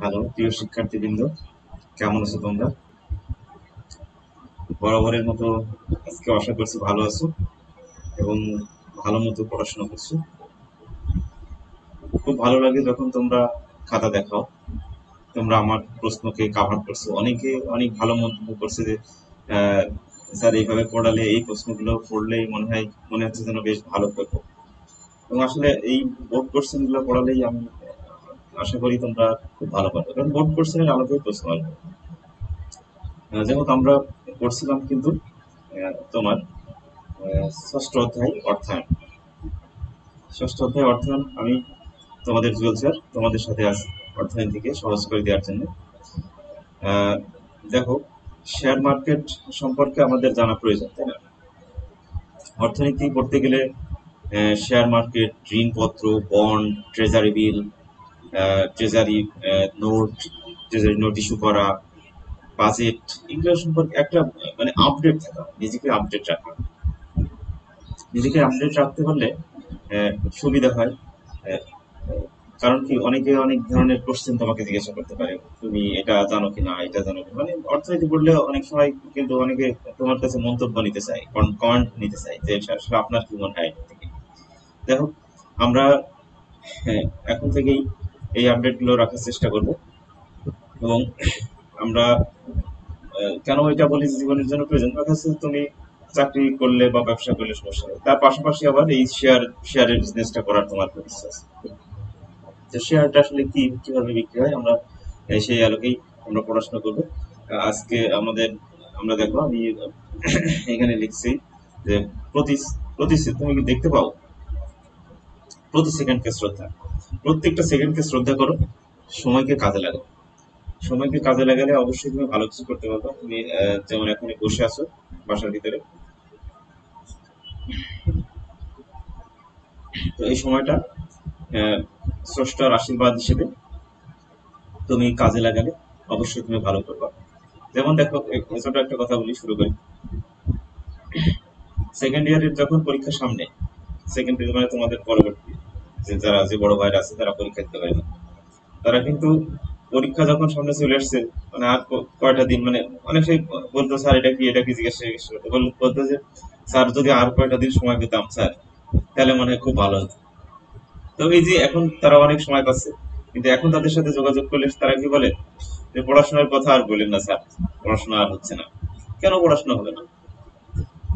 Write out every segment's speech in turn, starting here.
Hello প্রিয় শিক্ষার্থীবৃন্দ, কেমন আছো তোমরা? বরাবরের মতো আজকে আশা করছি ভালো আছো এবং ভালো মতো পড়াশোনা করছ। খুব ভালো লাগে যখন তোমরা খাতা দেখাও। তোমরা আমার প্রশ্নকে কাভার করছ। অনেকে অনেক ভালো মন্তব্য করছে যে স্যার এইভাবে পড়ালে এই প্রশ্নগুলো পড়লেই মনে হয়, মনে হচ্ছে যেন বেশ ভালো করব এবং আসলে এই বোর্ড কোশ্চেনগুলো পড়ালেই আমি আশা করি তোমরা খুব ভালো পারবে। কারণ বোর্ড কোশ্চেনের আলাদাই প্রশ্ন আসবে যেমন আমরা পড়ছিলাম কিন্তু তোমার ষষ্ঠ অধ্যায় অর্থায়ন। ষষ্ঠ অধ্যায় অর্থায়ন আমি তোমাদের জুয়েল স্যার, তোমাদের সাথে আছি অর্থায়ন থেকে সহজ করে দেওয়ার জন্য। দেখো শেয়ার মার্কেট সম্পর্কে আমাদের জানা প্রয়োজন, তাই না? অর্থনীতি পড়তে গেলে শেয়ার মার্কেট ঋণপত্র bond treasury bill treasury note treasury note issue করা বাজেট এগুলো সম্পর্কে একটা মানে আপডেট থাকা নিজেকে আপডেট রাখা। নিজেকে আপডেট রাখতে পারলে সুবিধা হয়। কারণ কি অনেকে অনেক ধরনের কোশ্চেন তোমাকে জিজ্ঞাসা করতে পারে তুমি এটা জানো কি না এটা জানো কি মানে অর্থনীতি পড়লে অনেক সময় কিন্তু অনেকে তোমার কাছে মন্তব্য নিতে চায় কমেন্ট নিতে চায় যে আসলে আপনার কি মনে হয়? দেখো আমরা হ্যাঁ, এখন থেকেই এই আপডেটগুলো রাখার চেষ্টা করব। এবং আমরা কেন এটা বলি জীবনের জন্য প্রয়োজন? যাচ্ছে তুমি চাকরি করলে বা ব্যবসা করলে সমস্যা নেই। তার পাশাপাশি আবার এই শেয়ার শেয়ারের বিজনেসটা করার তোমার ইচ্ছা আছে। তো শেয়ারটা আসলে কি, কীভাবে বিক্রি হয়? আমরা সেই আলোকেই আমরা পড়াশোনা করব। আজকে আমাদের, আমরা দেখো, আমি, এখানে লিখছি যে প্রতি প্রতি, তুমি কি দেখতে পাও? প্রতি সেকেন্ডকে শ্রদ্ধা। প্রত্যেকটা সেকেন্ডকে শ্রদ্ধা করো, সময়কে কাজে লাগাও। সময়কে কাজে লাগালে অবশ্যই তুমি ভালো কিছু করতে পারবে। তুমি যেমন এখন বসে আছো বাসার ভিতরে। তো এই সময়টা স্রষ্টার আশীর্বাদ হিসেবে তুমি কাজে লাগালে অবশ্যই তুমি ভালো করবে। যেমন দেখো ছোট একটা কথা বলি, শুরু করি। সেকেন্ড ইয়ারের যখন পরীক্ষা সামনে সেকেন্ড ইয়ার মানে তোমাদের পরবর্তী। যে যারা যে বড় ভাইরা আছে, তারা পরীক্ষা দিতে পারে না। তারা কিন্তু পরীক্ষা যখন সামনে চলে আসছে মানে আর কয়টা দিন মানে অনেক সময় বলতো, স্যার, এটা কি এটা কি? জিজ্ঞাসা বলতো যে, স্যার, যদি আর কয়টা দিন সময় পেতাম, স্যার, তাহলে মনে খুব ভালো হতো। তো এই যে এখন তারা অনেক সময় পাচ্ছে, কিন্তু এখন তাদের সাথে যোগাযোগ করলে তারা কি বলে, যে পড়াশোনার কথা আর বলেন না, স্যার, পড়াশোনা আর হচ্ছে না। কেন পড়াশোনা হবে না?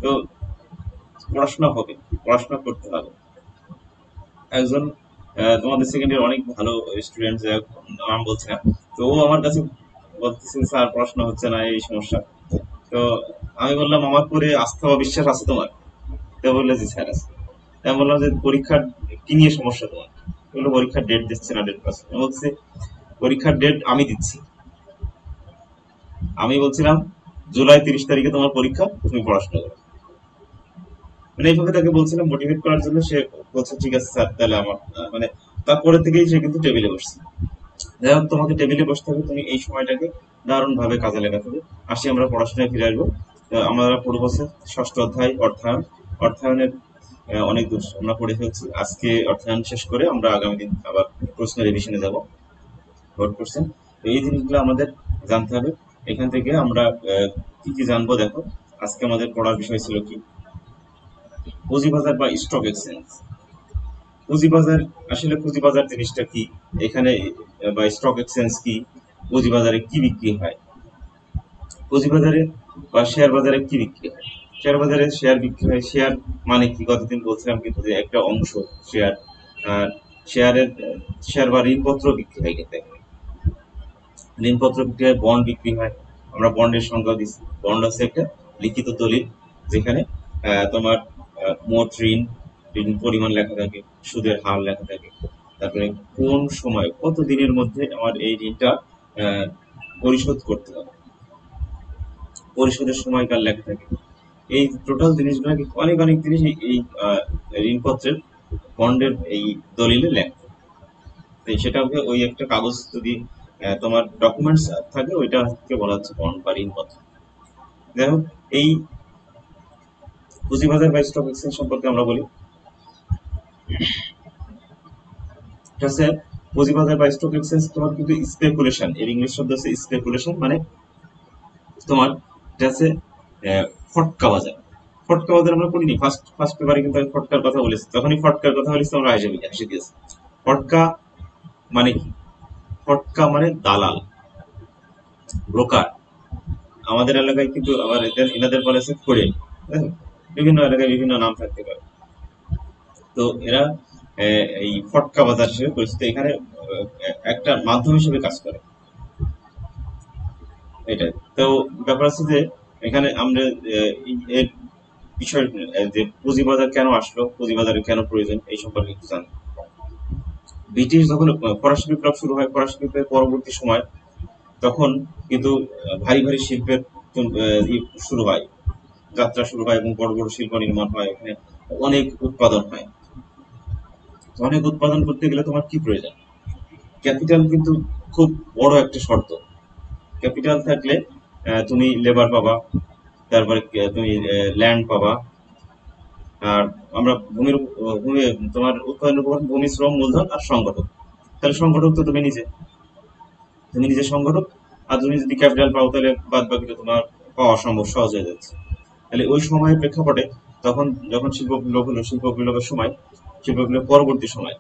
তো পড়াশোনা হবে, পড়াশোনা করতে হবে। একজন তোমাদের সেকেন্ড ইয়ার অনেক ভালো স্টুডেন্ট নাম বলছে না। তো ও আমার কাছে বলতেছে, স্যার পড়াশোনা হচ্ছে না, এই সমস্যা। তো আমি বললাম, আমার পরে আস্থা বা বিশ্বাস আছে তোমার? তো বললে যে, স্যার, আছে। আমি বললাম যে, পরীক্ষার কি নিয়ে সমস্যা তোমার? বলল, পরীক্ষার ডেট দিচ্ছে না ডেট পাস বলছে, পরীক্ষার ডেট আমি দিচ্ছি। আমি বলছিলাম, জুলাই তিরিশ তারিখে তোমার পরীক্ষা, তুমি পড়াশোনা করো। মানে এইভাবে তাকে বলছিলাম মোটিভেট করার জন্য, সে বলছে, ঠিক আছে স্যার, তাহলে আমার মানে তারপরে থেকেই সে কিন্তু টেবিলে বসছে। যাই হোক, তোমাকে টেবিলে বসতে হবে, তুমি এই সময়টাকে দারুণ ভাবে কাজে লাগাতে হবে। আসি, আমরা পড়াশোনায় ফিরে আসব। আমরা পড়ব হচ্ছে ষষ্ঠ অধ্যায়, অর্থায়ন। অর্থায়নের অনেক দূর আমরা পড়ে ফেলছি। আজকে অর্থায়ন শেষ করে আমরা আগামী দিন আবার প্রশ্ন রিভিশনে যাব। তো এই জিনিসগুলো আমাদের জানতে হবে। এখান থেকে আমরা কি কি জানব দেখো। আজকে আমাদের পড়ার বিষয় ছিল কি? পুঁজিবাজার বা স্টক এক্সচেঞ্জ পুঁজিবাজার, আসলে পুঁজিবাজার জিনিসটা কি? এখানে বা স্টক এক্সচেঞ্জ কি? পুঁজিবাজারে কি বিক্রি হয়? পুঁজিবাজারে বা শেয়ার বাজারে কি বিক্রি হয়? শেয়ার বাজারে শেয়ার বিক্রি হয় শেয়ার মানে কি? কতদিন বলছিলাম কিন্তু যে একটা অংশ শেয়ার আর শেয়ারের শেয়ার বা ঋণপত্র বিক্রি হয় কিন্তু ঋণপত্র বিক্রি হয় বন্ড বিক্রি হয়। আমরা বন্ডের সংখ্যা দিচ্ছি বন্ড হচ্ছে একটা লিখিত দলিল যেখানে তোমার মোট ঋণ ঋণ পরিমাণ লেখা থাকে, সুদের হার লেখা থাকে। তারপরে কোন সময়, কত দিনের মধ্যে আমার এই ঋণটা পরিশোধ করতে হবে? পরিশোধের সময়কাল লেখা থাকে। এই টোটাল জিনিসগুলো অনেক অনেক জিনিস এই- ঋণপত্রের বন্ডের এই দলিলে লেখা থাকে। তো সেটাকে ওই একটা কাগজ যদি তোমার ডকুমেন্টস থাকে ওইটাকে বলা হচ্ছে বন্ড বা ঋণপত্র। যাই হোক, এই পুঁজিবাজার বা স্টক এক্সচেঞ্জ সম্পর্কে আমরা বলি। হচ্ছে পুঁজিবাজার বা স্টক এক্সচেঞ্জ তোমার কিন্তু স্পেকুলেশন এর ইংলিশ শব্দ হচ্ছে স্পেকুলেশন মানে তোমার এটা ফটকা বাজার। ফটকা বাজার আমরা পড়িনি ফার্স্ট ফার্স্ট পেপারে কিন্তু আমি ফটকার কথা বলেছি। যখনই ফটকার কথা বলেছি আমরা হাসি হাসি দিয়েছি ফটকা মানে কি? ফটকা মানে দালাল ব্রোকার আমাদের এলাকায় কিন্তু আবার এদের, এনাদের বলে হচ্ছে ফড়িং হ্যাঁ? বিভিন্ন এলাকায় বিভিন্ন নাম থাকতে পারে। তো এরা এই ফটকা বাজার হিসেবে পরিচিত। এখানে একটা মাধ্যম হিসেবে কাজ করে। এটাই। তো ব্যাপার হচ্ছে যে, এখানে আমরা এর বিষয় যে পুঁজিবাজার কেন আসলো, পুঁজি পুঁজিবাজারের কেন প্রয়োজন, এই সম্পর্কে একটু জানি ব্রিটিশ যখন ফরাসি বিপ্লব শুরু হয় ফরাসি বিপ্লবের পরবর্তী সময়, তখন কিন্তু ভারী ভারী শিল্পের শুরু হয়। যাত্রা শুরু হয় এবং বড় বড় শিল্প নির্মাণ হয়, এখানে অনেক উৎপাদন হয়। অনেক উৎপাদন করতে গেলে তোমার কি প্রয়োজন? ক্যাপিটাল কিন্তু খুব বড় একটা শর্ত। ক্যাপিটাল থাকলে তুমি লেবার পাবা, তারপরে তুমি ল্যান্ড পাবা। আর আমরা ভূমির, ভূমি, তোমার উৎপাদন ভূমি, শ্রম, মূলধন আর সংগঠক। তাহলে সংগঠক তো তুমি নিজে। তুমি নিজে সংগঠক, আর তুমি যদি ক্যাপিটাল পাও তাহলে বাদ বাকিটা তোমার পাওয়া সম্ভব সহজ হয়ে যাচ্ছে। তাহলে ওই সময়ের প্রেক্ষাপটে তখন যখন শিল্প বিপ্লব হলো, শিল্প বিপ্লবের সময়, শিল্প বিপ্লবের পরবর্তী সময়,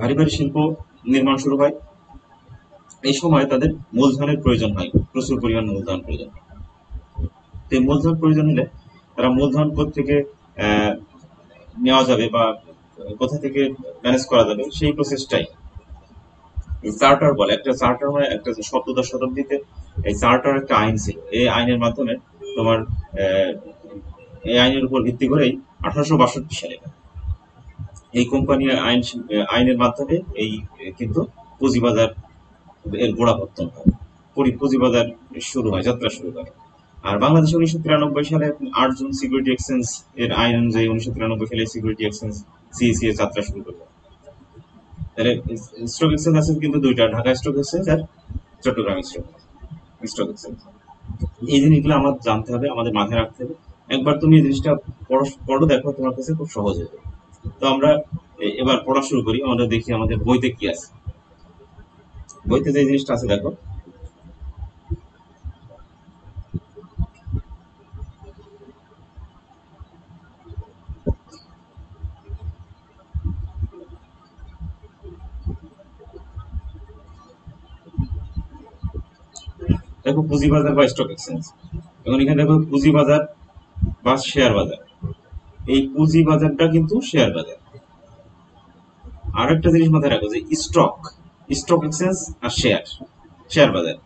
ভারী ভারী শিল্প নির্মাণ শুরু হয়। এই সময় তাদের মূলধনের প্রয়োজন হয়, প্রচুর পরিমাণ মূলধন প্রয়োজন এই মূলধন প্রয়োজন হলে তারা মূলধন থেকে নেওয়া যাবে বা কোথা থেকে ম্যানেজ করা যাবে, সেই প্রসেসটাই। চার্টার বলে, একটা চার্টার মানে একটা সপ্তদশ শতাব্দীতে এই চার্টার একটা আইন ছিল। এই আইনের মাধ্যমে তোমার এই আইনের উপর ভিত্তি করেই আঠারোশো বাষট্টি সালে এই কোম্পানি আইন, আইনের মাধ্যমে এই, কিন্তু পুঁজিবাজার এর গোড়াপত্তন হয়। পুঁজিবাজার শুরু হয়, যাত্রা শুরু হয়। আর বাংলাদেশে উনিশশো তিরানব্বই সালে আট জুন সিকিউরিটি এক্সচেঞ্জ এর আইন অনুযায়ী উনিশশো তিরানব্বই সালে সিকিউরিটি এক্সচেঞ্জ সিইসি এর যাত্রা শুরু করল। তাহলে স্টক এক্সচেঞ্জ আছে কিন্তু দুইটা, ঢাকা স্টক এক্সচেঞ্জ আর চট্টগ্রাম স্টক স্টক এক্সচেঞ্জ এই জিনিসগুলো আমার জানতে হবে, আমাদের মাথায় রাখতে হবে। একবার তুমি এই জিনিসটা পড়ো দেখো তোমার কাছে খুব সহজ হয়ে তো আমরা এবার পড়া শুরু করি, আমরা দেখি আমাদের বইতে কি আছে। বইতে যে জিনিসটা আছে, দেখো। পুঁজিবাজার বা স্টক এক্সচেঞ্জ এবং এখানে দেখো পুঁজিবাজার বা শেয়ার বাজার। এই পুঁজি বাজারটা কিন্তু শেয়ার বাজার। আর একটা জিনিস মাথায় রাখো যে স্টক স্টক এক্সচেঞ্জ আর শেয়ার শেয়ার বাজার।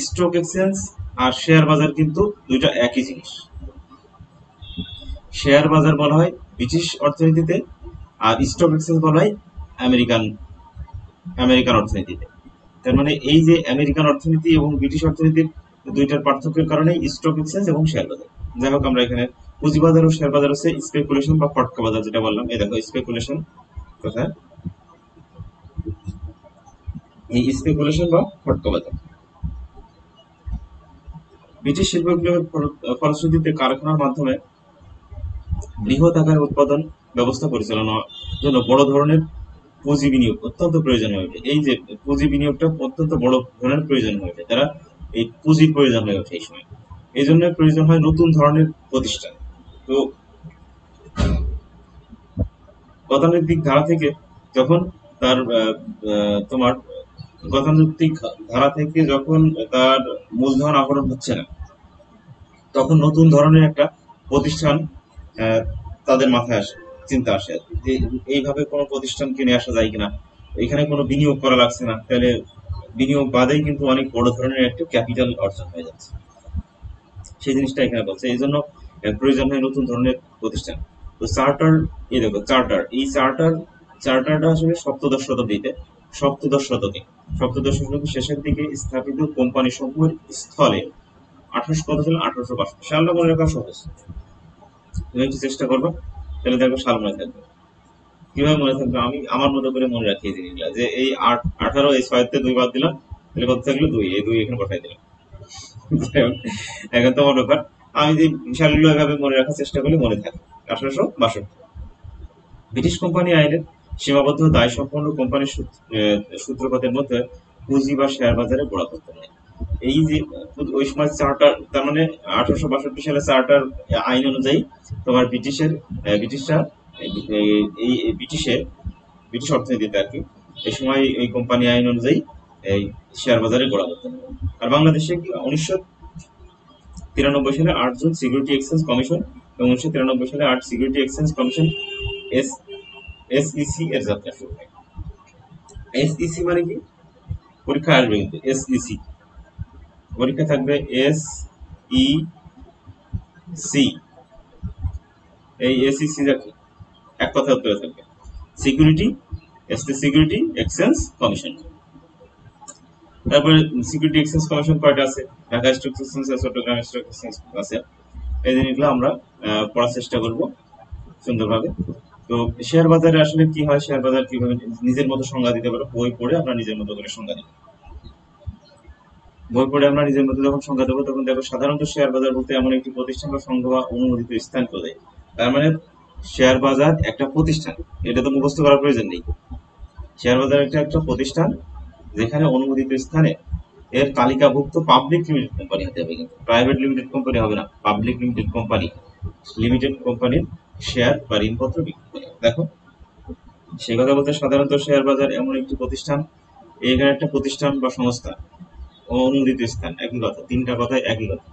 স্টক এক্সচেঞ্জ আর শেয়ার বাজার কিন্তু দুইটা একই জিনিস। শেয়ার বাজার বলা হয় ব্রিটিশ অর্থনীতিতে আর স্টক এক্সচেঞ্জ বলা হয় আমেরিকান আমেরিকান অর্থনীতিতে। তার মানে এই যে আমেরিকান অর্থনীতি এবং ব্রিটিশ অর্থনীতির দুইটার পার্থক্যের কারণে স্টক এক্সচেঞ্জ এবং শেয়ার বাজার। যাই হোক, আমরা এখানে পুঁজিবাজার ও শেয়ার বাজার হচ্ছে স্পেকুলেশন বা ফটকা বাজার যেটা বললাম। এই দেখো স্পেকুলেশন কোথায়? এই স্পেকুলেশন বা ফটকা বাজার। ব্রিটিশ শিল্প ফলশ্রুতিতে কারখানার মাধ্যমে বৃহৎ আকারে উৎপাদন ব্যবস্থা পরিচালনার জন্য বড় ধরনের পুঁজি বিনিয়োগ অত্যন্ত প্রয়োজন হয়ে এই যে পুঁজি বিনিয়োগটা অত্যন্ত বড় ধরনের প্রয়োজন হয়ে তারা এই পুঁজির প্রয়োজন হয়ে ওঠে এই সময়। এই জন্য প্রয়োজন হয় নতুন ধরনের প্রতিষ্ঠান। তো গতানুগতিক ধারা থেকে যখন তার তোমার গতানুগতিক ধারা থেকে যখন তার মূলধন আহরণ হচ্ছে না, তখন নতুন ধরনের একটা প্রতিষ্ঠান তাদের মাথায় আসে, চিন্তা আসে এইভাবে কোনো প্রতিষ্ঠানকে নিয়ে আসা যায় কিনা, এখানে কোনো বিনিয়োগ করা লাগছে না, তাহলে বিনিয়োগ বাদেই কিন্তু অনেক বড় ধরনের একটা ক্যাপিটাল অর্জন হয়ে যাচ্ছে। সেই জিনিসটা এখানে বলছে। এই জন্য প্রয়োজন হয় নতুন ধরনের প্রতিষ্ঠান। তো চার্টার, এই দেখো, চার্টার। এই চার্টার, চার্টারটা আসলে সপ্তদশ শতাব্দীতে, সপ্তদশ শতকে। সপ্তদশ শতকের শেষের দিকে স্থাপিত কোম্পানি সমূহের স্থলে আঠারোশো, কত সালে আঠারোশো বাষট্টি সালটা মনে রাখা সহজ। তুমি একটু চেষ্টা করবে, তাহলে দেখো সাল মনে থাকবে। কীভাবে মনে থাকবে? আমি আমার মতো করে মনে রাখি এই জিনিসগুলা, যে এই আঠারো এই ছয়তে দুই বাদ দিলাম, তাহলে কত থাকল? দুই। এই দুই এখানে বসাই দিলাম। এখন তোমার ব্যাপার। আমি যে সালগুলো এভাবে মনে রাখার চেষ্টা করলে মনে থাকে। আঠারোশো বাষট্টি। ব্রিটিশ কোম্পানি আইনের সীমাবদ্ধ দায় সম্পন্ন কোম্পানির সূত্রপাতের মধ্যে পুঁজি বা শেয়ার বাজারে করতে হয়। এই যে, ওই সময় চার্টার, তার মানে আঠারোশো বাষট্টি সালে চার্টার আইন অনুযায়ী তোমার ব্রিটিশের ব্রিটিশরা এই- ব্রিটিশের, ব্রিটিশ অর্থনীতিতে আর কি, এই সময় এই কোম্পানি আইন অনুযায়ী এই শেয়ার বাজারে গোড়াপত্তন হয়। আর বাংলাদেশে উনিশশো তিরানব্বই সালে আট জুন সিকিউরিটি এক্সচেঞ্জ কমিশন এবং উনিশশো তিরানব্বই সালে আট security exchange commission S, SEC এর যাত্রা শুরু হয়। এসইসি মানে কি? পরীক্ষা আসবে কিন্তু, এসইসি। পরীক্ষা থাকবে এস ই সি এই এসইসি এক কথা উত্তরে থাকবে। Security ST security exchange commission তারপরে সিকিউরিটি এক্সচেঞ্জ কমিশন কয়টা আছে। ঢাকা স্টক এক্সচেঞ্জ আছে চট্টগ্রাম স্টক এক্সচেঞ্জ আছে। এই জিনিসগুলো আমরা পড়ার চেষ্টা করব সুন্দরভাবে। তো শেয়ার বাজারে আসলে কি হয়? শেয়ার বাজার কীভাবে নিজের মতো সংজ্ঞা দিতে পারো? বই পড়ে আমরা নিজের মতো করে সংজ্ঞা দিব বই পড়ে আমরা নিজের মতো যখন সংজ্ঞা দেবো, তখন দেখো সাধারণত শেয়ার বাজার বলতে এমন একটি প্রতিষ্ঠান বা সংঘ বা অনুমোদিত স্থান বোঝায় তার মানে শেয়ার বাজার একটা প্রতিষ্ঠান। এটা তো মুখস্থ করার প্রয়োজন নেই। শেয়ার বাজার একটা একটা প্রতিষ্ঠান যেখানে অনুমোদিত স্থানে এর তালিকাভুক্ত পাবলিক লিমিটেড কোম্পানি হতে হবে কিন্তু। প্রাইভেট লিমিটেড কোম্পানি হবে না। পাবলিক লিমিটেড কোম্পানি লিমিটেড কোম্পানির শেয়ার বা ঋণপত্র বিক্রি করে। দেখো, সে কথা বলতে সাধারণত শেয়ার বাজার এমন একটি প্রতিষ্ঠান, এখানে একটা প্রতিষ্ঠান বা সংস্থা, অনুমোদিত স্থান একই কথা তিনটা কথাই একই কথা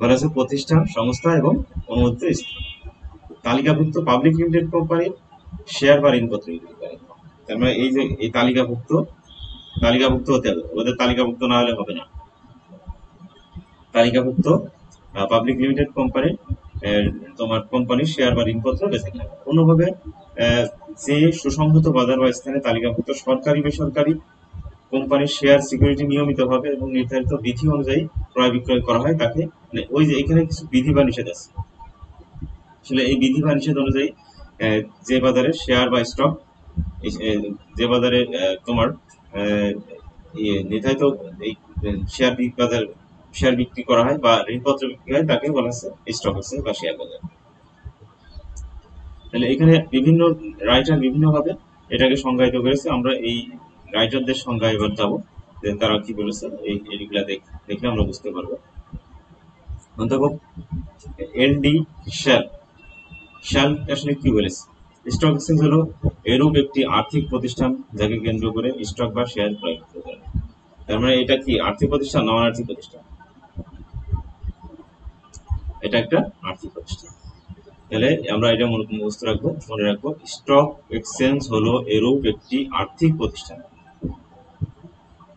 বলা আছে প্রতিষ্ঠান, সংস্থা এবং অনুমোদিত স্থান। তালিকাভুক্ত পাবলিক লিমিটেড কোম্পানির শেয়ার বা ঋণপত্র বিক্রি করে। তার মানে এই যে, এই তালিকাভুক্ত তালিকাভুক্ত হতে হবে। ওদের তালিকাভুক্ত না হলে হবে না। তালিকাভুক্ত পাবলিক লিমিটেড কোম্পানি তোমার কোম্পানির শেয়ার বা ঋণপত্র বেছে নেবে। অন্যভাবে যে সুসংহত বাজার বা স্থানে তালিকাভুক্ত সরকারি, বেসরকারি কোম্পানির শেয়ার সিকিউরিটি নিয়মিত নিয়মিতভাবে এবং নির্ধারিত বিধি অনুযায়ী ক্রয় বিক্রয় করা হয়, তাকে মানে ওই যে এখানে কিছু বিধি বা নিষেধ আছে। আসলে এই বিধি বা নিষেধ অনুযায়ী যে বাজারে শেয়ার বা স্টক যে বাজারে তোমার নির্ধারিত এই শেয়ার বাজার শেয়ার বিক্রি করা হয় বা ঋণপত্র বিক্রি হয় তাকে বলা হচ্ছে স্টক এক্সচেঞ্জ বা শেয়ার বাজার। তাহলে এখানে বিভিন্ন রাইটার বিভিন্নভাবে এটাকে সংজ্ঞায়িত করেছে। আমরা এই রাইটারদের সংজ্ঞা এবার যাব। যে তারা কি বলেছে, এই এইগুলা দেখ- আমরা বুঝতে পারব। অন্তত এলডি শেয়ার শেয়ার আসলে কি বলেছে? স্টক এক্সচেঞ্জ হলো এরূপ একটি আর্থিক প্রতিষ্ঠান যাকে কেন্দ্র করে স্টক বা শেয়ার ক্রয় করতে পারে। তার মানে এটা কি আর্থিক প্রতিষ্ঠান নন আর্থিক প্রতিষ্ঠান? এটা একটা আর্থিক প্রতিষ্ঠান। তাহলে আমরা এটা মনে মুখস্থ রাখব, মনে রাখব, স্টক এক্সচেঞ্জ হলো এরূপ একটি আর্থিক প্রতিষ্ঠান।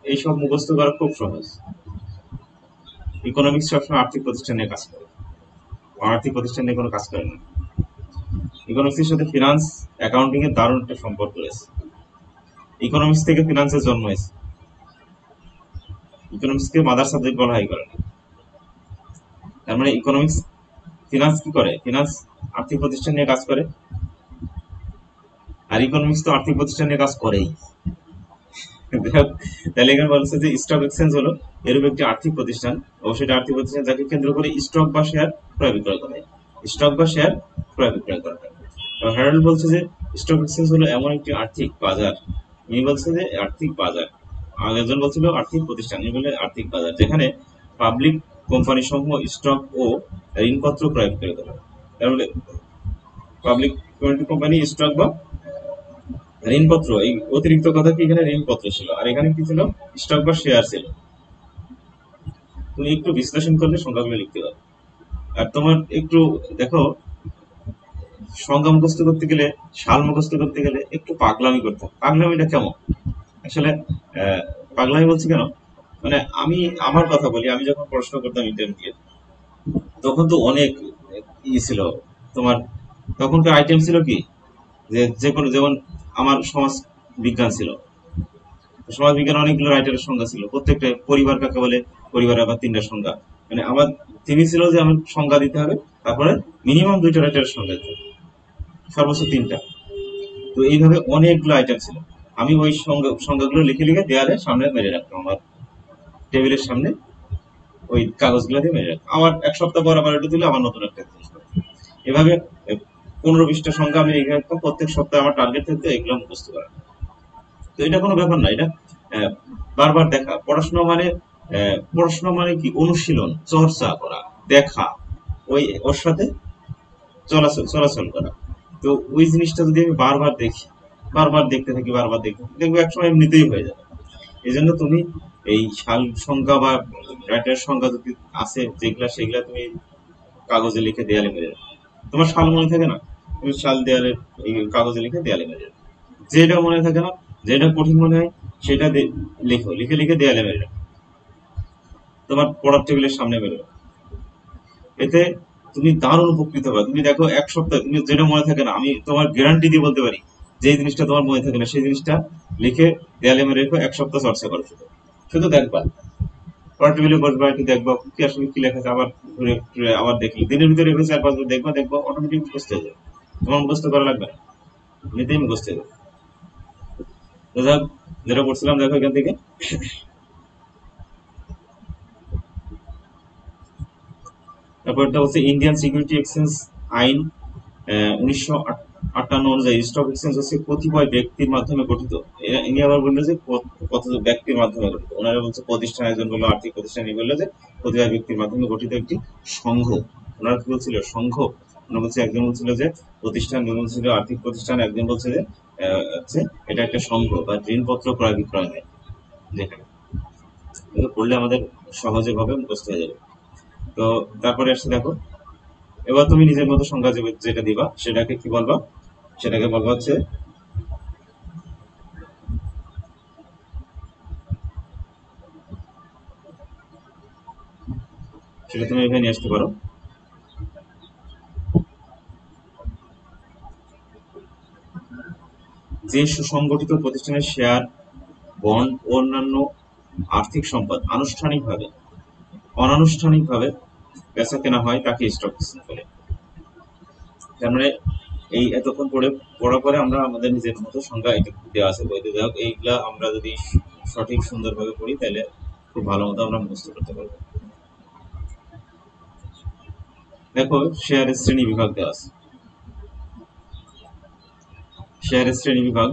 এইসব মুখস্থ করা খুব সহজ। ইকোনমিক্স সবসময় আর্থিক প্রতিষ্ঠান কাজ করে। আর্থিক প্রতিষ্ঠান কোনো কাজ করে না। ইকোনমিক্সের সাথে ফিনান্স অ্যাকাউন্টিং এর দারুণ একটা সম্পর্ক রয়েছে। ইকোনমিক্স থেকে ফিনান্সের জন্ম হয়েছে। ইকোনমিক্সকে মাদার সাবজেক্ট বলা হয় করে তার মানে ইকোনমিক্স ফিনান্স কি করে? ফিনান্স আর্থিক প্রতিষ্ঠান নিয়ে কাজ করে। আর ইকোনমিক্স তো আর্থিক প্রতিষ্ঠান নিয়ে কাজ করেই। তাহলে এখানে বলছে যে স্টক এক্সচেঞ্জ হলো, এরূপ একটি আর্থিক প্রতিষ্ঠান। অবশ্যই আর্থিক প্রতিষ্ঠান যাকে কেন্দ্র করে স্টক বা শেয়ার ক্রয় বিক্রয় করা স্টক বা শেয়ার ক্রয় বিক্রয় করা হয়। হ্যারল্ড বলছে যে স্টক এক্সচেঞ্জ হলো এমন একটি আর্থিক বাজার। ইনি বলছে যে, আর্থিক বাজার। আরেকজন বলছিল আর্থিক প্রতিষ্ঠান। বলে আর্থিক বাজার, যেখানে পাবলিক কোম্পানি সমূহ স্টক ও ঋণপত্র ক্রয় করে তার মানে পাবলিক কোম্পানি স্টক বা ঋণপত্র, এই অতিরিক্ত কথা কি এখানে ঋণপত্র ছিল? আর এখানে কি ছিল? স্টক বা শেয়ার ছিল। তুমি একটু বিশ্লেষণ করলে সংখ্যাগুলো লিখতে পারো। আর তোমার একটু দেখো সংখ্যা মুখস্থ করতে গেলে সাল মুখস্থ করতে গেলে একটু পাগলামি করতে হয়। পাগলামিটা কেমন? আসলে পাগলামি বলছি কেন? মানে আমি আমার কথা বলি, আমি যখন পড়াশোনা করতাম ইন্টারমিডিয়েট তখন তো অনেক ই ছিল। তোমার, তখনকার আইটেম ছিল কি? যে যে কোনো, যেমন আমার সমাজ বিজ্ঞান ছিল। সমাজ বিজ্ঞান অনেকগুলো রাইটারের সংজ্ঞা ছিল। প্রত্যেকটা পরিবার কাকে বলে? পরিবার আবার তিনটা সংজ্ঞা। মানে আমার তিনি ছিল যে, আমার সংজ্ঞা দিতে হবে, তারপরে মিনিমাম দুইটা রাইটারের সংজ্ঞা দিতে হবে। সর্বোচ্চ তিনটা। তো এইভাবে অনেকগুলো আইটেম ছিল। আমি ওই সংখ্যা সংখ্যাগুলো লিখে লিখে দেয়ালে সামনে মেরে রাখতাম। আমার টেবিলের সামনে ওই কাগজগুলো দিয়ে মেরে রাখতাম। আমার এক সপ্তাহ পর আবার এটা দিলে, আবার নতুন একটা এভাবে পনেরো বিশটা সংখ্যা আমি এখানে প্রত্যেক সপ্তাহে আমার টার্গেট থাকতো এগুলো মুখস্থ করা। তো এটা কোনো ব্যাপার না, এটা বারবার দেখা। পড়াশোনা মানে পড়াশোনা মানে কি? অনুশীলন, চর্চা করা, দেখা। ওই, ওর সাথে চলাচল চলাচল করা। তো ওই জিনিসটা যদি আমি বারবার দেখি বারবার দেখতে থাকি বারবার থাকি, দেখব একসময় এমনিতেই হয়ে যাবে এই জন্য তুমি এই সাল সংখ্যা বা রাইটার সংখ্যা যদি আছে যেগুলা সেগুলা তুমি কাগজে লিখে দেয়ালে মেরে রাখো। তোমার সাল মনে থাকে না তুমি সাল দেয়ালে কাগজে লিখে দেয়ালে মেরে রাখো। যেটা মনে থাকে না যেটা কঠিন মনে হয় সেটা লিখো লিখে লিখে দেয়ালে মেরে রাখো। তোমার পড়ার টেবিলের সামনে মেরে। এতে তুমি দারুণ উপকৃত হবে। তুমি দেখো, এক সপ্তাহ তুমি যেটা মনে থাকে না, আমি তোমার গ্যারান্টি দিয়ে বলতে পারি যে জিনিসটা তোমার মনে থাকে না, সেই জিনিসটা লিখে দেয়ালে মেরে রেখো, এক সপ্তাহ চর্চা করো শুধু। শুধু দেখবা। পড়ার বসবা একটু দেখবা, কি আসলে কি লেখা আছে, আবার আবার দেখলি। দিনের ভিতরে রেখে চার পাঁচবার দেখবা দেখবা অটোমেটিক মুখস্থ হয়ে যাবে। তোমার মুখস্থ করা লাগবে না। এমনিতেই মুখস্থ হয়ে যাবে। যেটা পড়ছিলাম, দেখো এখান থেকে। তারপরটা হচ্ছে ইন্ডিয়ান সিকিউরিটি এক্সচেঞ্জ আইন উনিশশো আটান্ন অনুযায়ী স্টক এক্সচেঞ্জ হচ্ছে কতিপয় ব্যক্তির মাধ্যমে গঠিত। ইনি আবার বলল যে কত কত ব্যক্তির মাধ্যমে গঠিত। ওনারা বলছে প্রতিষ্ঠান একজন বলল আর্থিক প্রতিষ্ঠান বলল যে কতিপয় ব্যক্তির মাধ্যমে গঠিত একটি সংঘ। ওনারা কি বলছিল? সংঘ। ওনারা বলছে, একজন বলছিল যে প্রতিষ্ঠান বলছিল আর্থিক প্রতিষ্ঠান, একজন বলছে যে হচ্ছে এটা একটা সংঘ বা ঋণপত্র ক্রয় বিক্রয় হয় যেখানে পড়লে আমাদের সহজে ভাবে মুখস্থ হয়ে যাবে। তো তারপরে আসছে দেখো, এবার তুমি নিজের মতো সংখ্যা যেটা দিবা, সেটাকে কি বলবা? সেটাকে বলবা হচ্ছে, সেটা তুমি এখানে নিয়ে আসতে পারো। যে সুসংগঠিত প্রতিষ্ঠানের শেয়ার বন্ড অন্যান্য আর্থিক সম্পদ আনুষ্ঠানিকভাবে অনানুষ্ঠানিকভাবে বেচা কেনা হয় তাকে স্টক বলে। তার মানে এই এতক্ষণ পড়ে, পড়ার পরে আমরা আমাদের নিজের মতো সংজ্ঞা এটা দেওয়া আছে বইতে। যাই হোক, এইগুলা আমরা যদি সঠিক সুন্দরভাবে পড়ি, তাহলে খুব ভালো মতো আমরা মুখস্থ করতে পারব। দেখো, শেয়ারের শ্রেণি বিভাগ দেওয়া আছে। শেয়ারের শ্রেণি বিভাগ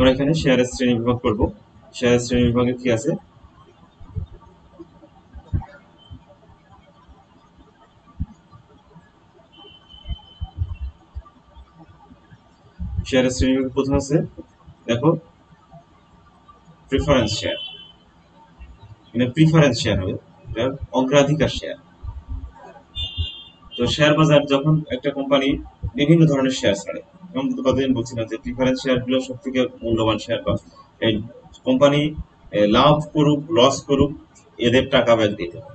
আমরা এখানে শেয়ারের শ্রেণি বিভাগ করব। শেয়ারের শ্রেণি বিভাগে কি আছে? শেয়ারের শ্রেণি বিভাগে প্রথম আছে? দেখো প্রিফারেন্স শেয়ার মানে প্রিফারেন্স শেয়ার হবে অগ্রাধিকার শেয়ার তো শেয়ার বাজার যখন একটা কোম্পানি বিভিন্ন ধরনের শেয়ার ছাড়ে গত কতদিন বলছিলাম যে প্রিফারেন্স শেয়ারগুলো সব থেকে মূল্যবান শেয়ার বা কোম্পানি লাভ করুক লস করুক, এদের টাকা ব্যাক দিতে হবে।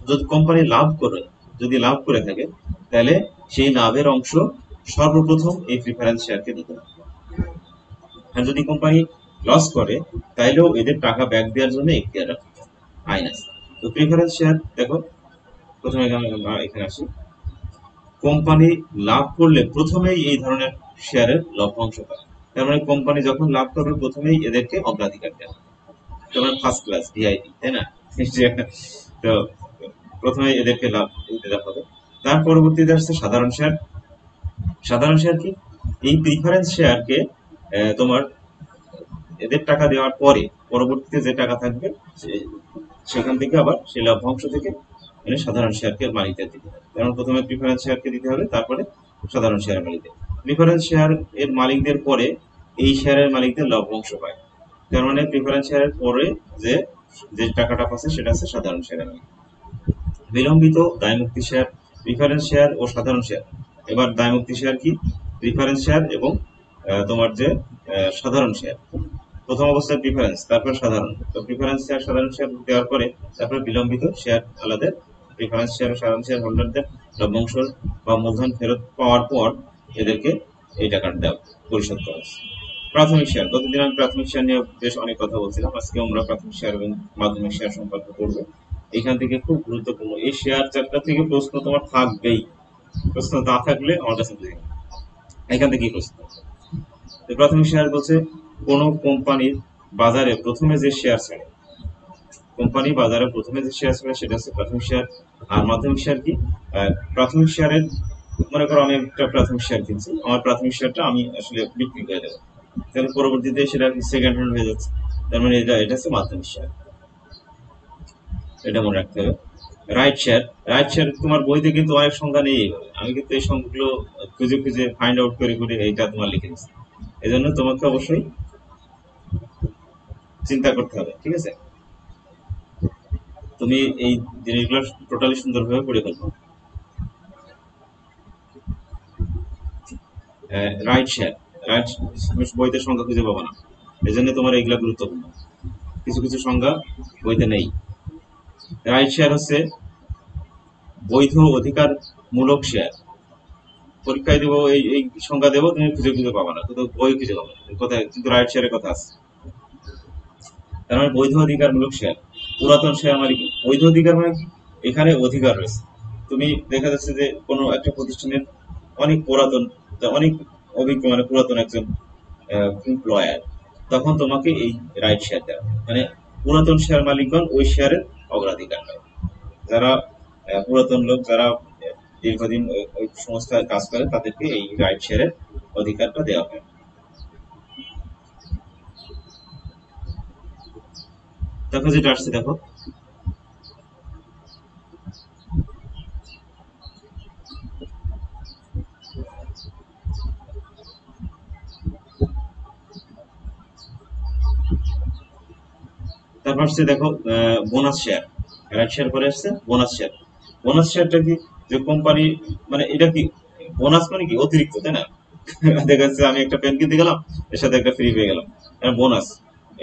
যদি কোম্পানি লাভ করে, যদি লাভ করে থাকে, তাহলে সেই লাভের অংশ সর্বপ্রথম এই প্রিফারেন্স শেয়ারকে দিতে হবে। আর যদি কোম্পানি লস করে, তাইলেও এদের টাকা ব্যাক দেওয়ার জন্য এখতিয়ার রাখে আইন আছে তো প্রিফারেন্স শেয়ার দেখো, প্রথমে এখানে আসি। কোম্পানি লাভ করলে প্রথমেই এই ধরনের শেয়ারের লভ্যাংশ পায়। তার মানে কোম্পানি যখন লাভ করবে, প্রথমেই এদেরকে অগ্রাধিকার দেওয়া যেমন ফার্স্ট ক্লাস ভিআইপি তাই না? তো প্রথমে এদেরকে লাভ দেওয়া হবে। তার পরবর্তীতে আসছে সাধারণ শেয়ার। সাধারণ শেয়ার কি? এই প্রিফারেন্স শেয়ারকে তোমার এদের টাকা দেওয়ার পরে, পরবর্তীতে যে টাকা থাকবে সেখান থেকে আবার সেই লভ্যাংশ থেকে সাধারণ শেয়ারকে মালিকদের দিতে হবে। যেমন প্রথমে প্রিফারেন্স শেয়ারকে দিতে হবে, তারপরে সাধারণ শেয়ার মালিকদের। প্রিফারেন্স শেয়ার এর মালিকদের পরে এই শেয়ারের মালিকদের লভ্যাংশ পায়। তার মানে প্রিফারেন্স শেয়ারের পরে যে যে টাকাটা পাচ্ছে সেটা হচ্ছে সাধারণ শেয়ারের মালিক। বিলম্বিত দায়মুক্তি শেয়ার প্রিফারেন্স শেয়ার ও সাধারণ শেয়ার। এবার দায়মুক্তি শেয়ার কি? প্রিফারেন্স শেয়ার এবং তোমার যে সাধারণ শেয়ার। প্রথম অবস্থায় প্রিফারেন্স তারপর সাধারণ। তো প্রিফারেন্স শেয়ার, সাধারণ শেয়ার দেওয়ার পরে তারপর বিলম্বিত শেয়ার আলাদা প্রিফারেন্স শেয়ার সাধারণ শেয়ার হোল্ডারদের লভ্যাংশ বা মূলধন ফেরত পাওয়ার পর এদেরকে এই টাকাটা দেওয়া পরিশোধ করা। প্রাথমিক শেয়ার, গতদিন আমি প্রাথমিক শেয়ার নিয়ে বেশ অনেক কথা বলছিলাম, আজকে আমরা প্রাথমিক শেয়ার এবং মাধ্যমিক শেয়ার সম্পর্কে করব। এখান থেকে খুব গুরুত্বপূর্ণ, এই শেয়ার চ্যাপ্টার থেকে প্রশ্ন তোমার থাকবেই। প্রশ্ন না থাকলে আমার কাছে বুঝে এখান থেকে প্রশ্ন। প্রাথমিক শেয়ার বলছে, কোন কোম্পানির বাজারে প্রথমে যে শেয়ার ছাড়ে কোম্পানি বাজারে প্রথমে যে শেয়ার ছাড়ে সেটা হচ্ছে প্রাথমিক শেয়ার আর মাধ্যমিক শেয়ার কি? প্রাথমিক শেয়ারের মনে করো আমি একটা প্রাথমিক শেয়ার কিনছি। আমার প্রাথমিক শেয়ারটা আমি আসলে বিক্রি করে দেবো। তাহলে পরবর্তীতে সেটা সেকেন্ড হ্যান্ড হয়ে যাচ্ছে। তার মানে এটা এটা হচ্ছে মাধ্যমিক শেয়ার এটা মনে রাখতে হবে। রাইট শেয়ার রাইট শেয়ার তোমার বইতে কিন্তু অনেক সংখ্যা নেই আমি কিন্তু এই সংখ্যাগুলো খুঁজে খুঁজে ফাইন্ড আউট করে করে এইটা তোমার লিখে দিচ্ছি এই জন্য তোমাকে অবশ্যই চিন্তা করতে হবে, ঠিক আছে? তুমি এই জিনিসগুলো টোটালি সুন্দরভাবে ফেলব রাইট শেয়ার রাইট বইতে সংখ্যা খুঁজে পাবো না। এই জন্য তোমার এগুলা গুরুত্বপূর্ণ। কিছু কিছু সংজ্ঞা বইতে নেই। রাইট শেয়ার হচ্ছে বৈধ অধিকার মূলক শেয়ার পরীক্ষায় দেবো, এই এই সংখ্যা দেবো, তুমি খুঁজে খুঁজে পাবা না। কিন্তু বই খুঁজে পাবো না। কোথায় কিন্তু রাইট শেয়ারের কথা আছে। তার মানে বৈধ অধিকার মূলক শেয়ার পুরাতন শেয়ার মালিক, বৈধ অধিকার মানে কি এখানে অধিকার রয়েছে তুমি দেখা যাচ্ছে যে কোনো একটা প্রতিষ্ঠানের অনেক পুরাতন, অনেক অভিজ্ঞ মানে পুরাতন একজন এমপ্লয়ার তখন তোমাকে এই রাইট শেয়ার দেওয়া মানে পুরাতন শেয়ার মালিকগণ ওই শেয়ারের অগ্রাধিকার পায় যারা পুরাতন লোক, যারা দীর্ঘদিন ওই- সংস্থায় কাজ করে, তাদেরকে এই রাইট শেয়ারের অধিকারটা দেওয়া হয়। দেখো যেটা আসছে, দেখো। তারপর আসছে, দেখো বোনাস শেয়ার রাইট শেয়ার করে আসছে বোনাস শেয়ার বোনাস শেয়ারটা কি? যে কোম্পানি মানে এটা কি? বোনাস মানে কি? অতিরিক্ত, তাই না? দেখা যাচ্ছে আমি একটা পেন কিনতে গেলাম, এর সাথে একটা ফ্রি পেয়ে গেলাম। বোনাস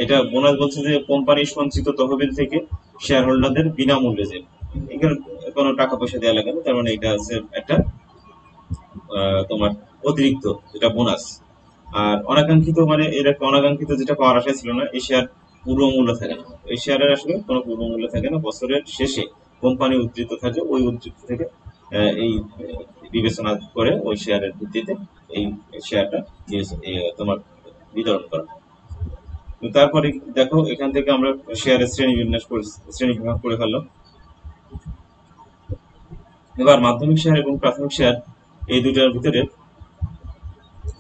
এটা বোনাস বলছে যে কোম্পানির সঞ্চিত তহবিল থেকে শেয়ার হোল্ডারদের বিনামূল্যে যে এখানে কোনো টাকা পয়সা দেওয়া লাগে না, তার মানে এটা হচ্ছে একটা তোমার অতিরিক্ত যেটা বোনাস আর অনাকাঙ্ক্ষিত মানে একটা অনাকাঙ্ক্ষিত যেটা পাওয়ার আশা ছিল না, এই শেয়ার পূর্ব মূল্য থাকে না এই শেয়ারের আসলে কোনো পূর্ব মূল্য থাকে না, বছরের শেষে কোম্পানি উদ্ধৃত থাকে, ওই উদ্ধৃত থেকে এই বিবেচনা করে ওই শেয়ারের ভিত্তিতে এই শেয়ারটা তোমার বিতরণ করা। তো তারপরে দেখো, এখান থেকে আমরা শেয়ারের শ্রেণি বিন্যাস শ্রেণি বিভাগ করে ফেললাম। এবার মাধ্যমিক শেয়ার এবং প্রাথমিক শেয়ার এই দুটার ভিতরে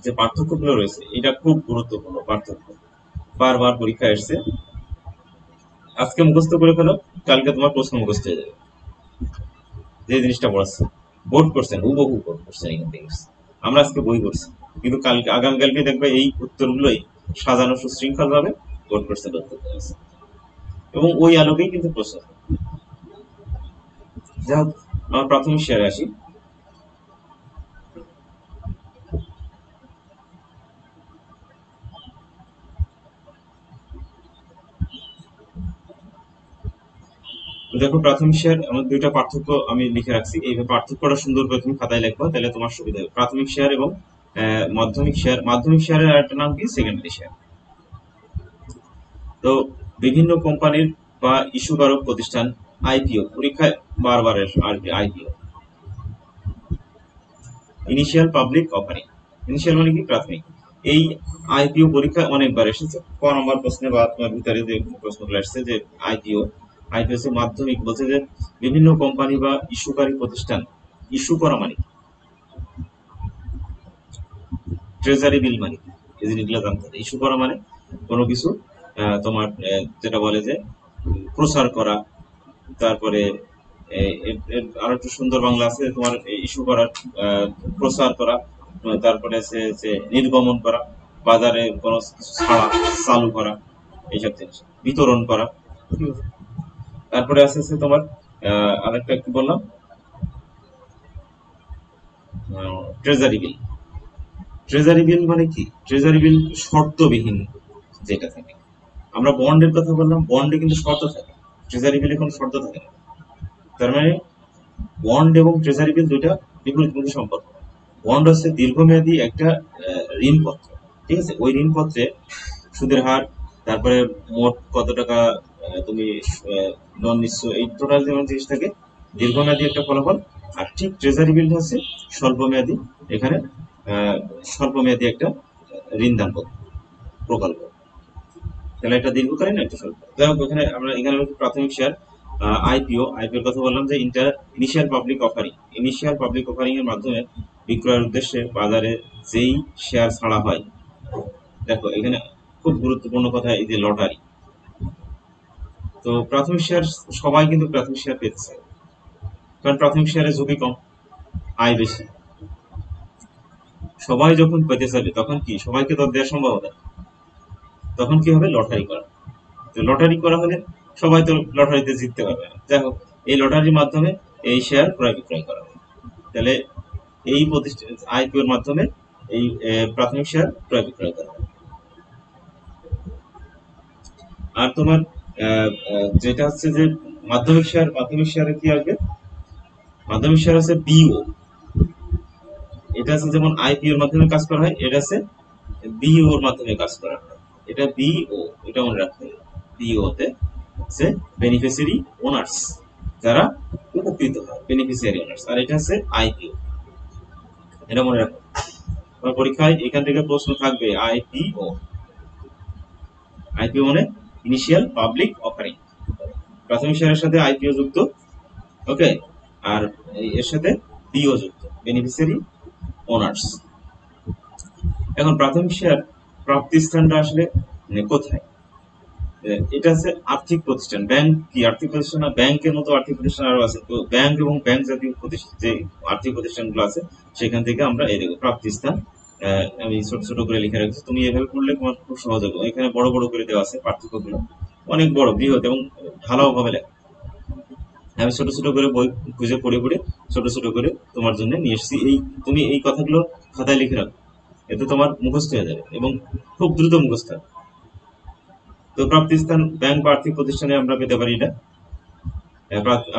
যে পার্থক্যগুলো রয়েছে, এটা খুব গুরুত্বপূর্ণ পার্থক্য। বারবার পরীক্ষা এসছে। আজকে মুখস্থ করে ফেলো, কালকে তোমার প্রশ্ন মুখস্থ হয়ে যাবে। যে জিনিসটা পড়াচ্ছে বোর্ড করছেন, হুবহু করছেন এখান থেকে। আমরা আজকে বই করছি কিন্তু কালকে, আগামীকালকে দেখবে এই উত্তরগুলোই সাজানো সুশৃঙ্খল ভাবে বোর্ড করছেন উত্তর করেছে এবং ওই আলোকেই কিন্তু প্রশ্ন যাই হোক, আমার প্রাথমিক শেয়ারে আসি। দেখো, প্রাথমিক শেয়ার আমার দুইটা পার্থক্য আমি লিখে রাখছি। এই পার্থক্যটা সুন্দর করে তুমি খাতায় লিখবা, তাহলে তোমার সুবিধা হবে। প্রাথমিক শেয়ার এবং মাধ্যমিক শেয়ার মাধ্যমিক শেয়ারের আরেকটা নাম কি? সেকেন্ডারি শেয়ার তো বিভিন্ন কোম্পানির বা ইস্যুকারক প্রতিষ্ঠান আইপিও পরীক্ষায় বারবার আসবে IPO initial public offering initial মানে কি? প্রাথমিক। এই আইপিও পরীক্ষায় অনেকবার এসেছে। ক নম্বর প্রশ্নে বা আপনার ভিতরে যে প্রশ্নগুলো আসছে যে আইপিও আইপিও মাধ্যমিক বলছে যে বিভিন্ন কোম্পানি বা ইস্যুকারী প্রতিষ্ঠান ইস্যু করা মানে ট্রেজারি বিল মানে এই জিনিসগুলো জানতে হবে। ইস্যু করা মানে কোনো কিছু তোমার যেটা বলে যে প্রচার করা, তারপরে আরও একটু সুন্দর বাংলা আছে তোমার ইস্যু করার প্রচার করা, তারপরে আছে যে নির্গমন করা, বাজারে কোনো ছাড়া, চালু করা, এইসব জিনিস, বিতরণ করা। ঠিক আছে? তারপরে আছে তোমার আরেকটা কি বললাম? ট্রেজারি বিল ট্রেজারি বিল মানে কি? ট্রেজারি বিল শর্তবিহীন যেটা থাকে। আমরা বন্ডের কথা বললাম বন্ডে কিন্তু শর্ত থাকে। ট্রেজারি বিলে কোনো শর্ত থাকে না। তার মানে বন্ড এবং ট্রেজারি বিল দুইটা বিপরীতমুখী সম্পর্ক বন্ড হচ্ছে দীর্ঘমেয়াদী একটা ঋণপত্র, ঠিক আছে? ওই ঋণপত্রে সুদের হার, তারপরে মোট কত টাকা তুমি লোন নিচ্ছ, এই টোটাল যেমন জিনিস থাকে, দীর্ঘমেয়াদী একটা ফলাফল। আর ঠিক ট্রেজারি বিল হচ্ছে স্বল্পমেয়াদী, এখানে স্বল্পমেয়াদী একটা ঋণদান প্রকল্প। তাহলে এটা দীর্ঘকালীন একটা স্বল্প যাই হোক, এখানে আমরা এখানে প্রাথমিক শেয়ার আইপিও আইপিওর কথা বললাম যে inter initial public offering initial public offering এর মাধ্যমে বিক্রয়ের উদ্দেশ্যে বাজারে যেই শেয়ার ছাড়া হয়। দেখো, এখানে খুব গুরুত্বপূর্ণ কথা এই যে লটারি তো প্রাথমিক শেয়ার সবাই কিন্তু প্রাথমিক শেয়ার চায় কারণ প্রাথমিক শেয়ারের ঝুঁকি কম, আয় বেশি। সবাই যখন পেতে চাইবে, তখন কি? সবাইকে তো দেওয়া সম্ভব হবে তখন কি হবে? লটারি করা। তো লটারি করা হলে সবাই তো লটারিতে জিততে পারবে না। যাই হোক, এই লটারির মাধ্যমে এই শেয়ার ক্রয় বিক্রয় করা তাহলে এই প্রতিষ্ঠান আইপিওর মাধ্যমে এই প্রাথমিক শেয়ার ক্রয় বিক্রয় করা হয় আর তোমার যেটা হচ্ছে যে মাধ্যমিক শেয়ার মাধ্যমিক শেয়ারে কি আসবে? মাধ্যমিক শেয়ার আছে বিও এটা আছে যেমন আইপিও এর মাধ্যমে কাজ করা হয়, এটা আছে বিও এর মাধ্যমে কাজ করা হয়। এটা বিও এটা মনে রাখতে হবে। বিও তে হচ্ছে বেনিফিশিয়ারি ওনার্স যারা উপকৃত হয় বেনিফিশিয়ারি ওনার্স আর এটা হচ্ছে আইপিও এটা মনে রাখো। পরীক্ষায় এখান থেকে প্রশ্ন থাকবে আইপিও আইপিও মানে ইনিশিয়াল পাবলিক অফারিং প্রাথমিক শেয়ারের সাথে আইপিও যুক্ত ওকে আর এর সাথে বিও যুক্ত বেনিফিশিয়ারি ওনার্স এখন প্রাথমিক শেয়ার প্রাপ্তি স্থানটা আসলে মানে কোথায়? এটা হচ্ছে আর্থিক প্রতিষ্ঠান, ব্যাংক কি? আর্থিক প্রতিষ্ঠান ব্যাংকের মতো আর্থিক প্রতিষ্ঠান আরও আছে। তো ব্যাংক এবং ব্যাংক জাতীয় প্রতিষ্ঠান যে আর্থিক প্রতিষ্ঠানগুলো আছে, সেখান থেকে আমরা এই দেখো প্রাপ্তি স্থান আমি ছোট ছোট করে লিখে রাখছি। তুমি এভাবে পড়লে তোমার খুব সহজ হবে। এখানে বড় বড় করে দেওয়া আছে পার্থক্যগুলো। অনেক বড়, বৃহৎ এবং ঢালাওভাবে লেখা। আমি ছোট ছোট করে বই খুঁজে পড়ে পড়ে ছোট ছোট করে তোমার জন্য নিয়ে এসেছি। এই তুমি এই কথাগুলো খাতায় লিখে রাখো। এতে তোমার মুখস্থ হয়ে যাবে এবং খুব দ্রুত মুখস্থ তো প্রাপ্তিস্থান ব্যাংক বা আর্থিক প্রতিষ্ঠানে আমরা পেতে পারি এটা।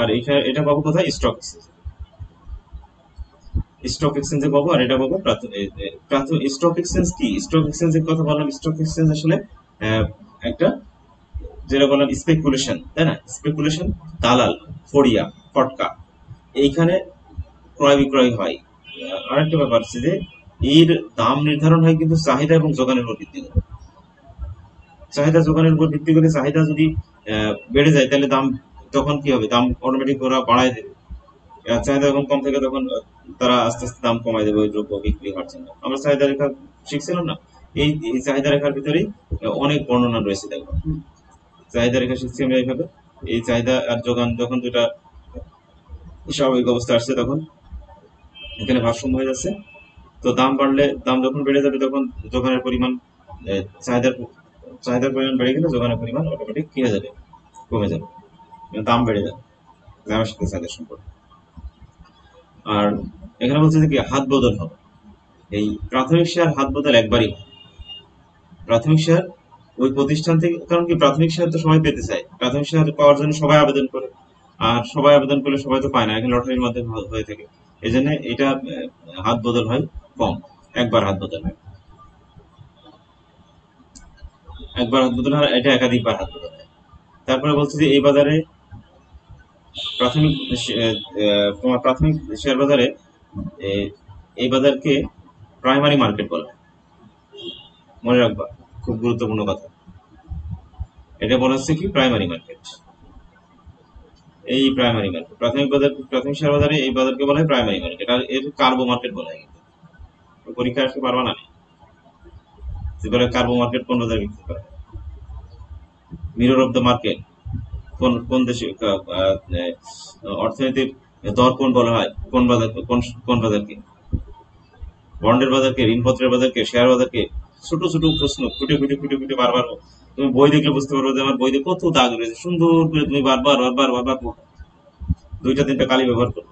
আর এটা এটা পাবো কোথায়? স্টক স্টক এক্সচেঞ্জে পাবো আর এটা পাবো প্রাথমিক স্টক এক্সচেঞ্জ কি? স্টক এক্সচেঞ্জের কথা বললাম। স্টক এক্সচেঞ্জ আসলে একটা যেটা বললাম স্পেকুলেশন তাই না? স্পেকুলেশন দালাল, ফড়িয়া, ফটকা। এইখানে ক্রয় বিক্রয় হয়। আরেকটা ব্যাপার হচ্ছে যে, এর দাম নির্ধারণ হয় কিন্তু চাহিদা এবং যোগানের উপর ভিত্তি করে। চাহিদা, যোগানের উপর ভিত্তি করে চাহিদা যদি বেড়ে যায়, তাহলে দাম তখন কি হবে? দাম অটোমেটিক ওরা বাড়ায় দেবে। চাহিদা যখন কম থাকে তখন তারা আস্তে আস্তে দাম কমায় দেবে ওই দ্রব্য বিক্রি হওয়ার জন্য। আমরা চাহিদা রেখা শিখছিলাম না? এই চাহিদা রেখার ভিতরেই অনেক বর্ণনা রয়েছে দেখো। চাহিদা রেখা আমরা এইভাবে এই চাহিদা আর যোগান যখন দুটা স্বাভাবিক অবস্থা আসছে তখন এখানে ভারসাম্য হয়ে যাচ্ছে। তো দাম বাড়লে, দাম যখন বেড়ে যাবে তখন যোগানের পরিমাণ চাহিদার চাহিদার পরিমাণ বেড়ে গেলে যোগানের পরিমাণ অটোমেটিক কি যাবে, কমে যাবে মানে দাম বেড়ে যাবে দামের সাথে চাহিদার সম্পর্ক। আর এখানে বলছে যে কি, হাত বদল হবে। এই প্রাথমিক শেয়ার হাত বদল একবারই। প্রাথমিক শেয়ার ওই প্রতিষ্ঠান থেকে, কারণ কি প্রাথমিক শেয়ার তো সবাই পেতে চায়। প্রাথমিক শেয়ার পাওয়ার জন্য সবাই আবেদন করে। আর সবাই আবেদন করলে সবাই তো পায় না এখানে লটারির মাধ্যমে হয়ে থাকে। এই জন্য এটা হাত বদল হয় কম, একবার হাত বদল হয়। একবার হাত বদল হয়, এটা একাধিকবার হাত বদল হয়। তারপরে বলছে যে এই বাজারে প্রাথমিক তোমার প্রাথমিক শেয়ার বাজারে এই বাজারকে প্রাইমারি মার্কেট বলা। মনে রাখবা। খুব গুরুত্বপূর্ণ কথা। এটা বলা হচ্ছে কি? প্রাইমারি মার্কেট এই প্রাইমারি মার্কেট প্রাথমিক বাজার প্রাথমিক শেয়ার বাজারে এই বাজারকে বলা হয় প্রাইমারি মার্কেট আর এর কার্বো মার্কেট বলা হয় কিন্তু। পরীক্ষা আসতে পারবা না। যে কার্বো মার্কেট কোন বাজারে বিক্রি করা মিরর অফ দ্য মার্কেট কোন কোন দেশে অর্থনৈতিক দর্পণ বলা হয়? কোন বাজার, কোন কোন বাজারকে? বন্ডের বাজারকে, ঋণপত্রের বাজারকে শেয়ার বাজারকে ছোট ছোট প্রশ্ন ফুটে ফুটে ফুটে ফুটে বারবার তুমি বই দেখলে বুঝতে পারবে যে আমার বইতে কত দাগ রয়েছে। সুন্দর করে তুমি বারবার বারবার বারবার পড়ো। দুইটা, তিনটা কালি ব্যবহার করো।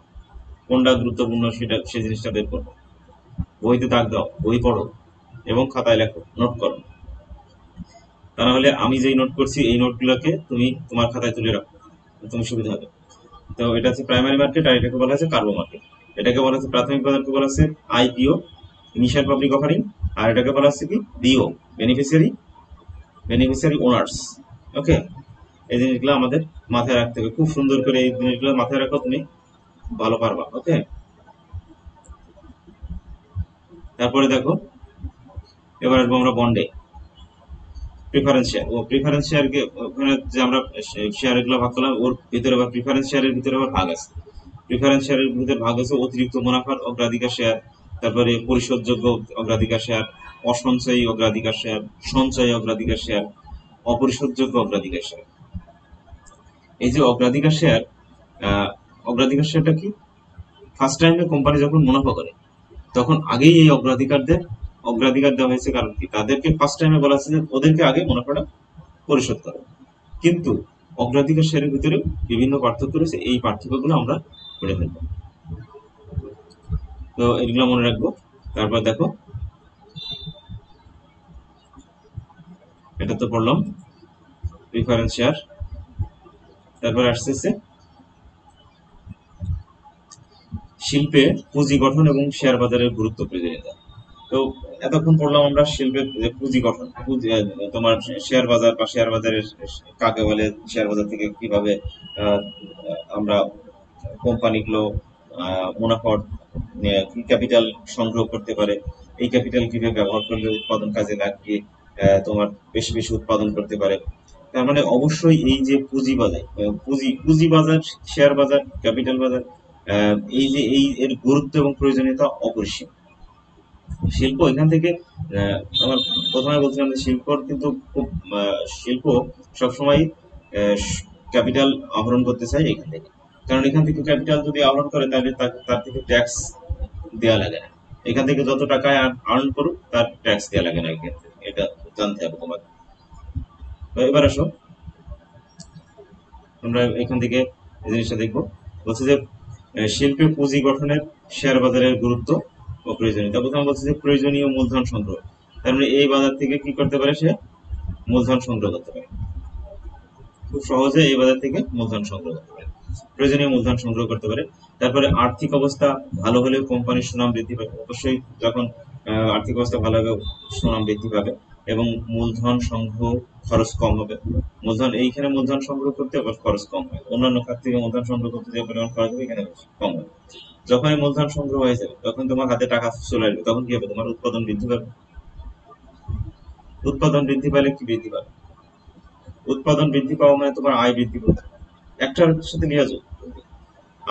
কোনটা গুরুত্বপূর্ণ সেটা সেই জিনিসটা বের করো। বইতে দাগ দাও, বই পড়ো এবং খাতায় লেখো, নোট করো। তা না হলে আমি যেই নোট করছি, এই নোটগুলোকে তুমি তোমার খাতায় তুলে রাখো। তুমি সুবিধা হবে। তো এটা হচ্ছে প্রাইমারি মার্কেট আর এটাকে বলা হচ্ছে কার্বো মার্কেট এটাকে বলা হচ্ছে প্রাথমিক বাজারকে বলা হচ্ছে আইপিও ইনিশিয়াল পাবলিক অফারিং আর এটাকে বলা হচ্ছে কি? BO beneficiary beneficiary owners okay এই জিনিসগুলো আমাদের মাথায় রাখতে হবে। খুব সুন্দর করে এই জিনিসগুলো মাথায় রাখো তুমি। ভালো পারবা। ওকে তারপরে দেখো, এবার আসব আমরা বন্ডে প্রিফারেন্স শেয়ার ও প্রিফারেন্স শেয়ার ওখানে যে আমরা শেয়ারগুলো ভাগ করলাম, ওর ভিতরে বা প্রিফারেন্স শেয়ারের ভিতরে আবার ভাগ আছে। প্রিফারেন্স শেয়ারের ভিতরে ভাগ আছে অতিরিক্ত মুনাফার অগ্রাধিকার শেয়ার তারপরে পরিশোধযোগ্য অগ্রাধিকার শেয়ার, অসঞ্চয়ী অগ্রাধিকার শেয়ার, সঞ্চয়ী অগ্রাধিকার শেয়ার, অপরিশোধযোগ্য অগ্রাধিকার শেয়ার। এই যে অগ্রাধিকার শেয়ার অগ্রাধিকার শেয়ারটা কি? ফার্স্ট টাইমে কোম্পানি যখন মুনাফা করে, তখন আগেই এই অগ্রাধিকারদের, অগ্রাধিকার দেওয়া হয়েছে কারণ কি? তাদেরকে ফার্স্ট টাইমে বলা হয়েছে যে ওদেরকে আগে মুনাফাটা পরিশোধ করো। কিন্তু অগ্রাধিকার শেয়ারের ভিতরে বিভিন্ন পার্থক্য রয়েছে, এই পার্থক্যগুলো আমরা করে ফেলব। তো এগুলো মনে রাখব। তারপর দেখো। এটা তো পড়লাম। প্রিফারেন্স শেয়ার তারপর আসতেছে। শিল্পে পুঁজি গঠন এবং শেয়ার বাজারের গুরুত্ব প্রয়োজনীয়তা। তো এতক্ষণ পড়লাম আমরা শিল্পের পুঁজি গঠন তোমার শেয়ার বাজার বা শেয়ার বাজারের কাকে বলে শেয়ার বাজার থেকে কীভাবে আমরা কোম্পানিগুলো মুনাফার ক্যাপিটাল সংগ্রহ করতে পারে? এই ক্যাপিটাল কীভাবে ব্যবহার করলে উৎপাদন কাজে লাগিয়ে তোমার বেশি বেশি উৎপাদন করতে পারে? তার মানে অবশ্যই এই যে পুঁজি বাজার পুঁজি পুঁজি বাজার শেয়ার বাজার ক্যাপিটাল বাজার এই যে এই এর গুরুত্ব এবং প্রয়োজনীয়তা অপরিসীম। শিল্প, এখান থেকে আমার প্রথমে বলছিলাম যে শিল্প কিন্তু খুব শিল্প সবসময় ক্যাপিটাল আহরণ করতে চায় এখান থেকে। কারণ এখান থেকে ক্যাপিটাল যদি আহরণ করে, তাহলে তার থেকে ট্যাক্স দেওয়া লাগে না। এখান থেকে যত টাকায় আর্ন করুক, তার ট্যাক্স দেওয়া লাগে না এক্ষেত্রে এটা জানতে হবে তোমাকে। এবার আসো। আমরা এখান থেকে এই জিনিসটা দেখব। বলছে যে শিল্পে পুঁজি গঠনের শেয়ার বাজারের গুরুত্ব ও প্রয়োজনীয়তা। প্রথমে বলছে যে, প্রয়োজনীয় মূলধন সংগ্রহ। তার মানে এই বাজার থেকে কি করতে পারে সে? মূলধন সংগ্রহ করতে পারে। খুব সহজে এই বাজার থেকে মূলধন সংগ্রহ করতে পারে। প্রয়োজনীয় মূলধন সংগ্রহ করতে পারে। তারপরে আর্থিক অবস্থা ভালো হলে কোম্পানির সুনাম বৃদ্ধি পাবে অবশ্যই যখন আর্থিক অবস্থা ভালো হবে, সুনাম বৃদ্ধি পাবে এবং মূলধন সংগ্রহ খরচ কম হবে। মূলধন, এইখানে মূলধন সংগ্রহ করতে আবার খরচ কম হয়। অন্যান্য খাত থেকে মূলধন সংগ্রহ করতে যে পরিমাণ খরচ হবে, এখানে কম হবে যখন এই মূলধন সংগ্রহ হয়ে যাবে তখন তোমার হাতে টাকা চলে আসবে, তখন কি হবে? তোমার উৎপাদন বৃদ্ধি পাবে। উৎপাদন বৃদ্ধি পেলে কি বৃদ্ধি পাবে? উৎপাদন বৃদ্ধি পাওয়া মানে তোমার আয় বৃদ্ধি পাবে একটার সাথে নিয়ে যাও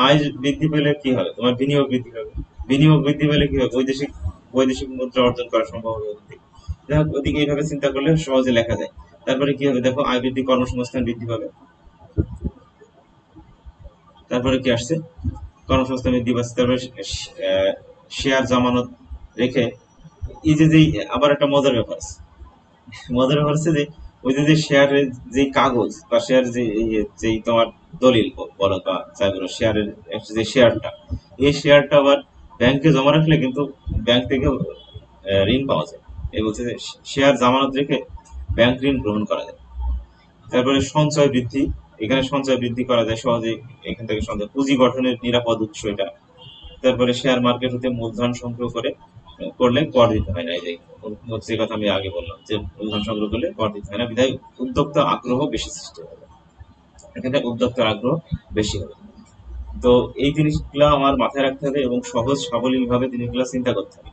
আয় বৃদ্ধি পেলে কি হবে? তোমার বিনিয়োগ বৃদ্ধি পাবে। বিনিয়োগ বৃদ্ধি পেলে কি হবে? বৈদেশিক বৈদেশিক মুদ্রা অর্জন করা সম্ভব হবে যাই ওদিকে এইভাবে চিন্তা করলে সহজে লেখা যায়। তারপরে কি হবে? দেখো, আয় বৃদ্ধি কর্মসংস্থান বৃদ্ধি পাবে। তারপরে কি আসছে? কর্মসংস্থান বৃদ্ধি পাচ্ছে। তারপরে শেয়ার জামানত রেখে, এই যে আবার একটা মজার ব্যাপার আছে। মজার ব্যাপার আছে যে ওই যে শেয়ারের যে কাগজ বা শেয়ার যে যেই তোমার দলিল বলো বা যাই শেয়ারের যে শেয়ারটা এই শেয়ারটা আবার ব্যাংকে জমা রাখলে কিন্তু ব্যাংক থেকে ঋণ পাওয়া যায়। এই বলছে যে শেয়ার জামানত রেখে ব্যাংক ঋণ গ্রহণ করা যায়। তারপরে সঞ্চয় বৃদ্ধি, এখানে সঞ্চয় বৃদ্ধি করা যায় সহজে, এখান থেকে সঞ্চয় পুঁজি গঠনের নিরাপদ উৎস এটা। তারপরে শেয়ার মার্কেট হতে মূলধন সংগ্রহ করে করলে কর দিতে হয় না। এই যে কথা আমি আগে বললাম যে মূলধন সংগ্রহ করলে কর দিতে হয় না। বিধায় উদ্যোক্তা আগ্রহ বেশি সৃষ্টি হবে। এখানে উদ্যোক্তার আগ্রহ বেশি হবে। তো এই জিনিসগুলো আমার মাথায় রাখতে হবে এবং সহজ সাবলীল ভাবে জিনিসগুলো চিন্তা করতে হবে।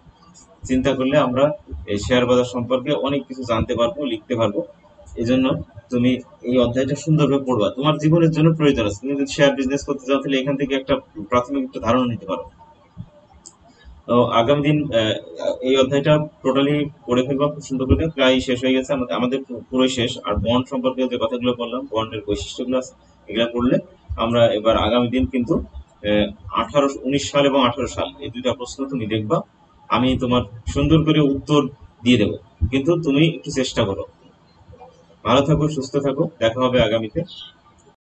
চিন্তা করলে আমরা এই শেয়ার বাজার সম্পর্কে অনেক কিছু জানতে পারব, লিখতে পারব। এই জন্য তুমি এই অধ্যায়টা সুন্দরভাবে পড়বা। তোমার জীবনের জন্য প্রয়োজন আছে। তুমি যদি শেয়ার বিজনেস করতে চাও তাহলে এখান থেকে একটা প্রাথমিক একটা ধারণা নিতে পারো। তো আগামী দিন এই অধ্যায়টা টোটালি পড়ে ফেলবা সুন্দর করে প্রায় শেষ হয়ে গেছে। আমাদের পুরোই শেষ। আর বন্ড সম্পর্কে যে কথাগুলো বললাম বন্ডের বৈশিষ্ট্যগুলো এগুলো পড়লে আমরা এবার আগামী দিন কিন্তু আঠারো, উনিশ সাল এবং আঠারো সাল, এই দুইটা প্রশ্ন তুমি দেখবা। আমি তোমার সুন্দর করে উত্তর দিয়ে দেবো। কিন্তু তুমি একটু চেষ্টা করো। ভালো থাকো, সুস্থ থাকো। দেখা হবে আগামীতে।